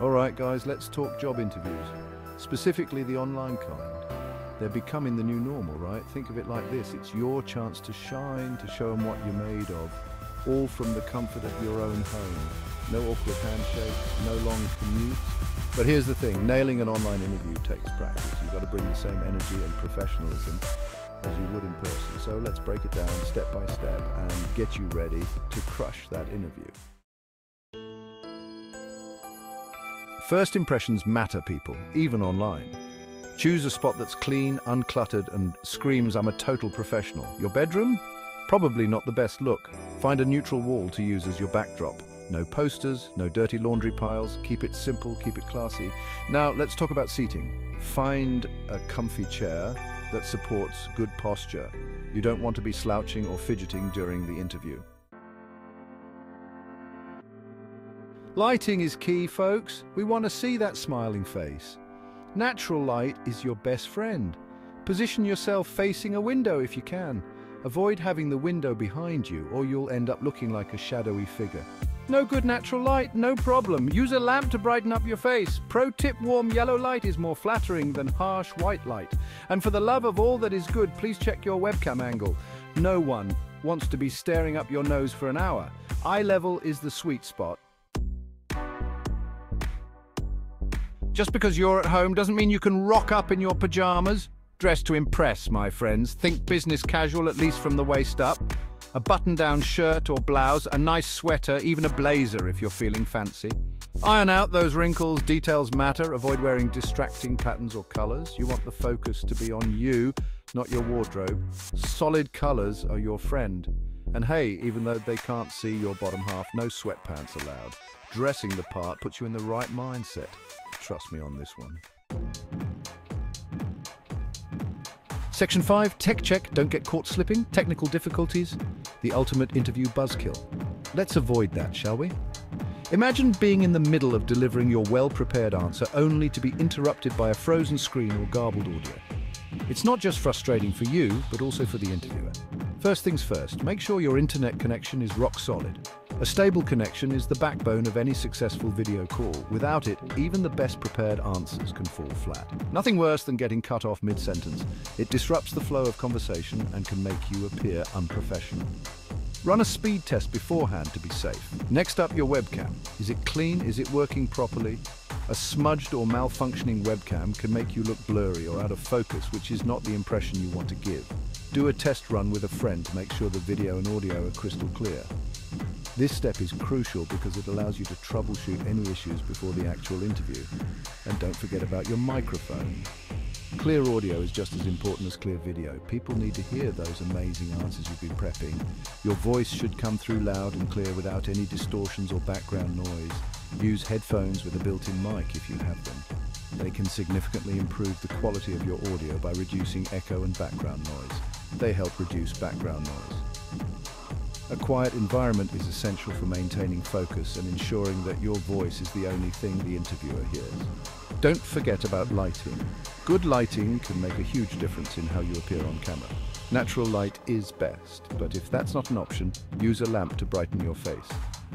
All right, guys, let's talk job interviews, specifically the online kind. They're becoming the new normal, right? Think of it like this. It's your chance to shine, to show them what you're made of, all from the comfort of your own home. No awkward handshake, no long commute. But here's the thing, nailing an online interview takes practice. You've got to bring the same energy and professionalism as you would in person. So let's break it down step by step and get you ready to crush that interview. First impressions matter, people, even online. Choose a spot that's clean, uncluttered, and screams, I'm a total professional. Your bedroom? Probably not the best look. Find a neutral wall to use as your backdrop. No posters, no dirty laundry piles. Keep it simple, keep it classy. Now, let's talk about seating. Find a comfy chair that supports good posture. You don't want to be slouching or fidgeting during the interview. Lighting is key, folks. We want to see that smiling face. Natural light is your best friend. Position yourself facing a window if you can. Avoid having the window behind you or you'll end up looking like a shadowy figure. No good natural light, no problem. Use a lamp to brighten up your face. Pro tip, warm yellow light is more flattering than harsh white light. And for the love of all that is good, please check your webcam angle. No one wants to be staring up your nose for an hour. Eye level is the sweet spot. Just because you're at home doesn't mean you can rock up in your pajamas. Dress to impress, my friends. Think business casual, at least from the waist up. A button-down shirt or blouse, a nice sweater, even a blazer if you're feeling fancy. Iron out those wrinkles, details matter. Avoid wearing distracting patterns or colors. You want the focus to be on you, not your wardrobe. Solid colors are your friend. And hey, even though they can't see your bottom half, no sweatpants allowed. Dressing the part puts you in the right mindset. Trust me on this one. Section 5, tech check, don't get caught slipping, technical difficulties, the ultimate interview buzzkill. Let's avoid that, shall we? Imagine being in the middle of delivering your well-prepared answer only to be interrupted by a frozen screen or garbled audio. It's not just frustrating for you, but also for the interviewer. First things first, make sure your internet connection is rock solid. A stable connection is the backbone of any successful video call. Without it, even the best prepared answers can fall flat. Nothing worse than getting cut off mid-sentence. It disrupts the flow of conversation and can make you appear unprofessional. Run a speed test beforehand to be safe. Next up, your webcam. Is it clean? Is it working properly? A smudged or malfunctioning webcam can make you look blurry or out of focus, which is not the impression you want to give. Do a test run with a friend to make sure the video and audio are crystal clear. This step is crucial because it allows you to troubleshoot any issues before the actual interview. And don't forget about your microphone. Clear audio is just as important as clear video. People need to hear those amazing answers you've been prepping. Your voice should come through loud and clear without any distortions or background noise. Use headphones with a built-in mic if you have them. They can significantly improve the quality of your audio by reducing echo and background noise. They help reduce background noise. A quiet environment is essential for maintaining focus and ensuring that your voice is the only thing the interviewer hears. Don't forget about lighting. Good lighting can make a huge difference in how you appear on camera. Natural light is best, but if that's not an option, use a lamp to brighten your face.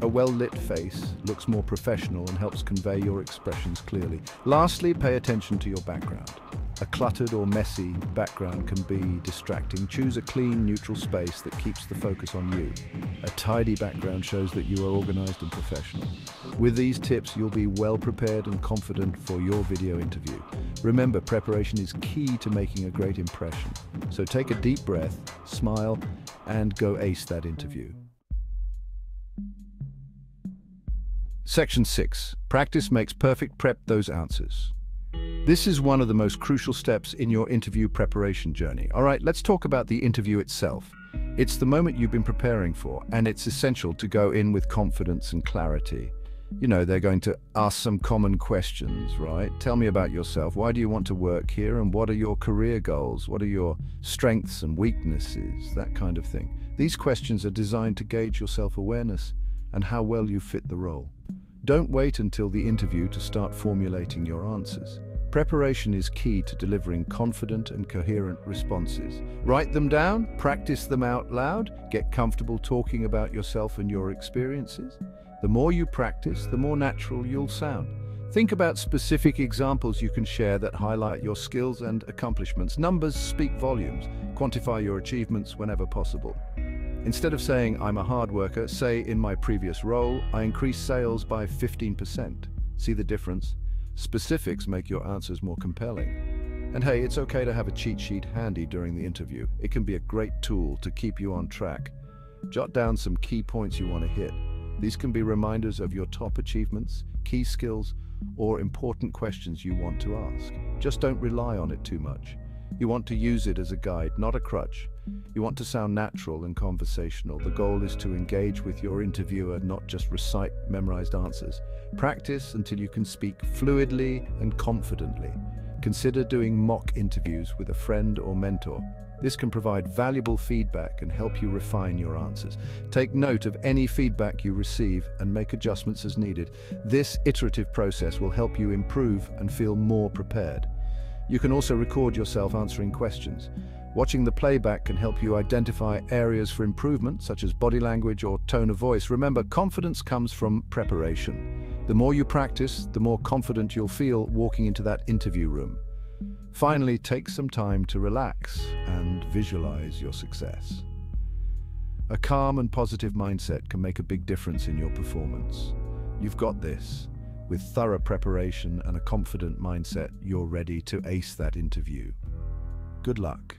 A well-lit face looks more professional and helps convey your expressions clearly. Lastly, pay attention to your background. A cluttered or messy background can be distracting. Choose a clean, neutral space that keeps the focus on you. A tidy background shows that you are organized and professional. With these tips, you'll be well prepared and confident for your video interview. Remember, preparation is key to making a great impression. So take a deep breath, smile, and go ace that interview. Section 6. Practice makes perfect prep those answers. This is one of the most crucial steps in your interview preparation journey. All right, let's talk about the interview itself. It's the moment you've been preparing for, and it's essential to go in with confidence and clarity. You know, they're going to ask some common questions, right? Tell me about yourself. Why do you want to work here? And what are your career goals? What are your strengths and weaknesses? That kind of thing. These questions are designed to gauge your self-awareness and how well you fit the role. Don't wait until the interview to start formulating your answers. Preparation is key to delivering confident and coherent responses. Write them down, practice them out loud, get comfortable talking about yourself and your experiences. The more you practice, the more natural you'll sound. Think about specific examples you can share that highlight your skills and accomplishments. Numbers speak volumes. Quantify your achievements whenever possible. Instead of saying, I'm a hard worker, say, in my previous role, I increased sales by 15%. See the difference? Specifics make your answers more compelling. And hey, it's okay to have a cheat sheet handy during the interview. It can be a great tool to keep you on track. Jot down some key points you want to hit. These can be reminders of your top achievements, key skills, or important questions you want to ask. Just don't rely on it too much. You want to use it as a guide, not a crutch. You want to sound natural and conversational. The goal is to engage with your interviewer, not just recite memorized answers. Practice until you can speak fluidly and confidently. Consider doing mock interviews with a friend or mentor. This can provide valuable feedback and help you refine your answers. Take note of any feedback you receive and make adjustments as needed. This iterative process will help you improve and feel more prepared. You can also record yourself answering questions. Watching the playback can help you identify areas for improvement, such as body language or tone of voice. Remember, confidence comes from preparation. The more you practice, the more confident you'll feel walking into that interview room. Finally, take some time to relax and visualize your success. A calm and positive mindset can make a big difference in your performance. You've got this. With thorough preparation and a confident mindset, you're ready to ace that interview. Good luck.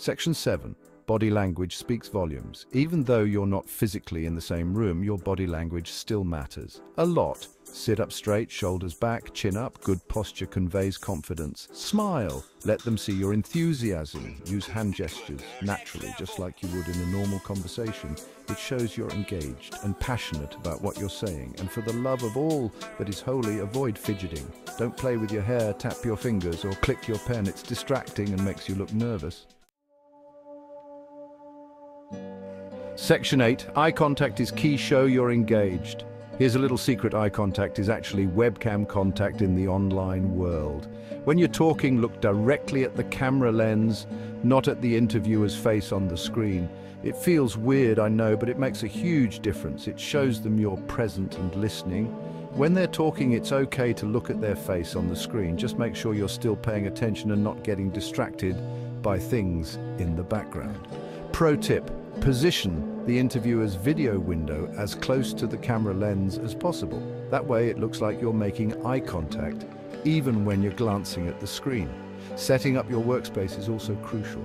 Section 7. Body language speaks volumes. Even though you're not physically in the same room, your body language still matters. A lot. Sit up straight, shoulders back, chin up. Good posture conveys confidence. Smile. Let them see your enthusiasm. Use hand gestures naturally, just like you would in a normal conversation. It shows you're engaged and passionate about what you're saying. And for the love of all that is holy, avoid fidgeting. Don't play with your hair, tap your fingers, or click your pen. It's distracting and makes you look nervous. Section 8. Eye contact is key. Show you're engaged. Here's a little secret eye contact is actually webcam contact in the online world. When you're talking, look directly at the camera lens, not at the interviewer's face on the screen. It feels weird, I know, but it makes a huge difference. It shows them you're present and listening. When they're talking, it's okay to look at their face on the screen. Just make sure you're still paying attention and not getting distracted by things in the background. Pro tip, Position the interviewer's video window as close to the camera lens as possible. That way it looks like you're making eye contact, even when you're glancing at the screen. Setting up your workspace is also crucial.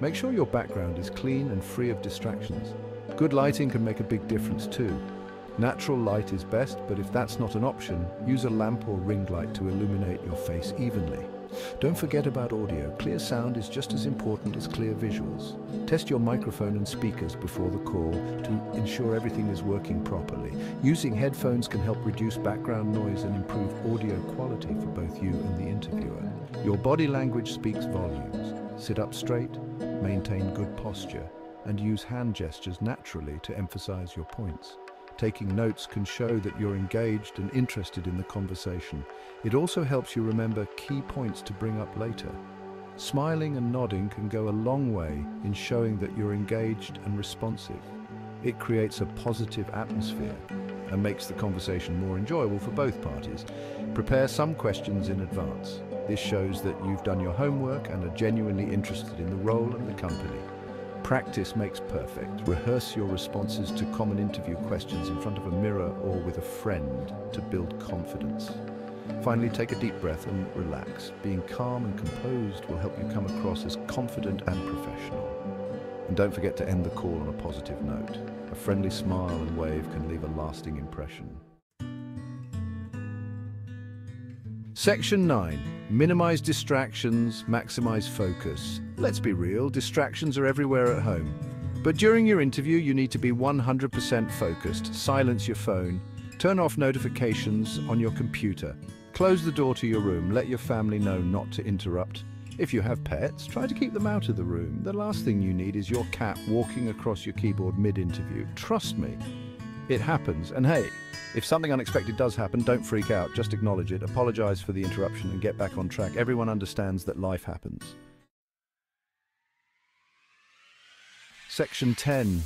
Make sure your background is clean and free of distractions. Good lighting can make a big difference too. Natural light is best, but if that's not an option, use a lamp or ring light to illuminate your face evenly. Don't forget about audio. Clear sound is just as important as clear visuals. Test your microphone and speakers before the call to ensure everything is working properly. Using headphones can help reduce background noise and improve audio quality for both you and the interviewer. Your body language speaks volumes. Sit up straight, maintain good posture, and use hand gestures naturally to emphasize your points. Taking notes can show that you're engaged and interested in the conversation. It also helps you remember key points to bring up later. Smiling and nodding can go a long way in showing that you're engaged and responsive. It creates a positive atmosphere and makes the conversation more enjoyable for both parties. Prepare some questions in advance. This shows that you've done your homework and are genuinely interested in the role and the company. Practice makes perfect. Rehearse your responses to common interview questions in front of a mirror or with a friend to build confidence. Finally, take a deep breath and relax. Being calm and composed will help you come across as confident and professional. And don't forget to end the call on a positive note. A friendly smile and wave can leave a lasting impression. Section 9. Minimize distractions, maximize focus. Let's be real, distractions are everywhere at home. But during your interview, you need to be 100% focused. Silence your phone. Turn off notifications on your computer. Close the door to your room. Let your family know not to interrupt. If you have pets, try to keep them out of the room. The last thing you need is your cat walking across your keyboard mid-interview. Trust me, it happens. And hey, if something unexpected does happen, don't freak out. Just acknowledge it, apologize for the interruption, and get back on track. Everyone understands that life happens. Section 10.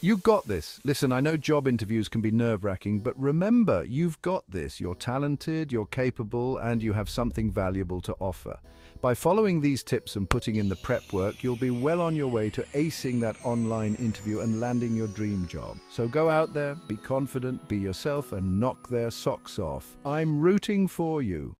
You got this. Listen, I know job interviews can be nerve-wracking, but remember, you've got this. You're talented, you're capable, and you have something valuable to offer. By following these tips and putting in the prep work, you'll be well on your way to acing that online interview and landing your dream job. So go out there, be confident, be yourself, and knock their socks off. I'm rooting for you.